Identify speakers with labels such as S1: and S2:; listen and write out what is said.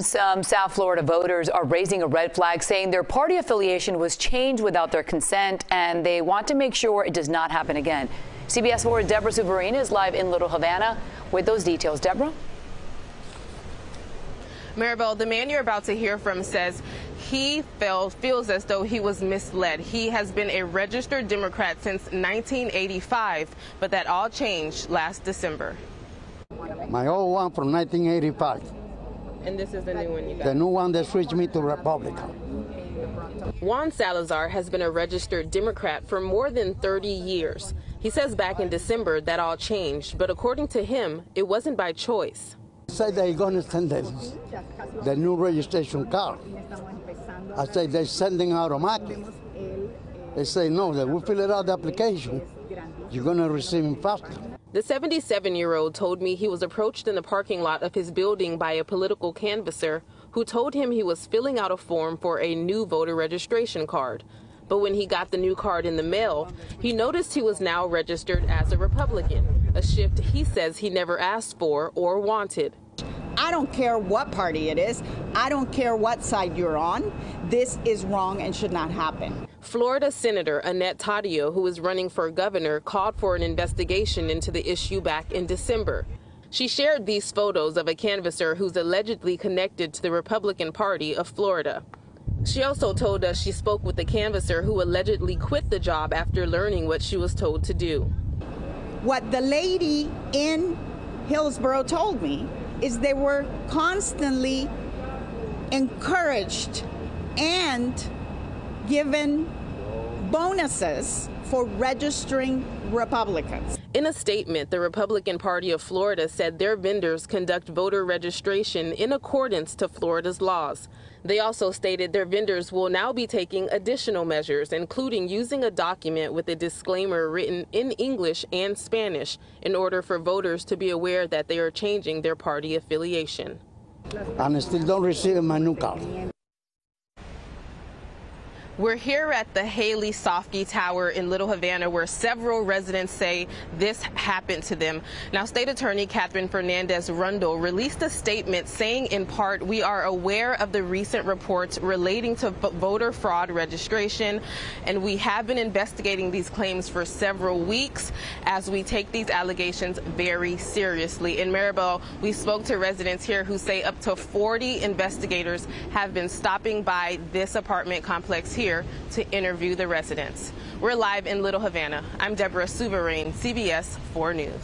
S1: Some South Florida voters are raising a red flag saying their party affiliation was changed without their consent and they want to make sure it does not happen again. CBS 4's Deborah Souverain is live in Little Havana with those details. Deborah?
S2: Maribel, the man you're about to hear from says he felt, feels as though he was misled. He has been a registered Democrat since 1985, but that all changed last December.
S3: My old one from 1985.
S2: And this is the new one you got.
S3: The new one that switched me to Republican.
S2: Juan Salazar has been a registered Democrat for more than 30 years. He says back in December that all changed, but according to him, it wasn't by choice.
S3: Say they're going to send the, the new registration card. I say they're sending automatic. They say no, they will fill out the application. You're going to receive it faster.
S2: The 77 year old told me he was approached in the parking lot of his building by a political canvasser who told him he was filling out a form for a new voter registration card. But when he got the new card in the mail, he noticed he was now registered as a Republican, a shift he says he never asked for or wanted.
S4: I don't care what party it is. I don't care what side you're on. This is wrong and should not happen.
S2: Florida Senator Annette Taddeo, who is running for governor, called for an investigation into the issue back in December. She shared these photos of a canvasser who's allegedly connected to the Republican Party of Florida. She also told us she spoke with the canvasser who allegedly quit the job after learning what she was told to do.
S4: What the lady in Hillsborough told me is they were constantly encouraged and given bonuses for registering Republicans.
S2: In a statement, the Republican Party of Florida said their vendors conduct voter registration in accordance to Florida's laws. They also stated their vendors will now be taking additional measures, including using a document with a disclaimer written in English and Spanish in order for voters to be aware that they are changing their party affiliation.
S3: And I still don't receive my new card.
S2: We're here at the Haley Sofge Tower in Little Havana where several residents say this happened to them. Now, State Attorney Katherine Fernandez Rundle released a statement saying in part, we are aware of the recent reports relating to voter fraud registration and we have been investigating these claims for several weeks as we take these allegations very seriously. In Maribel, we spoke to residents here who say up to 40 investigators have been stopping by this apartment complex here here to interview the residents. We're live in Little Havana. I'm Deborah Souverain, CBS 4 News.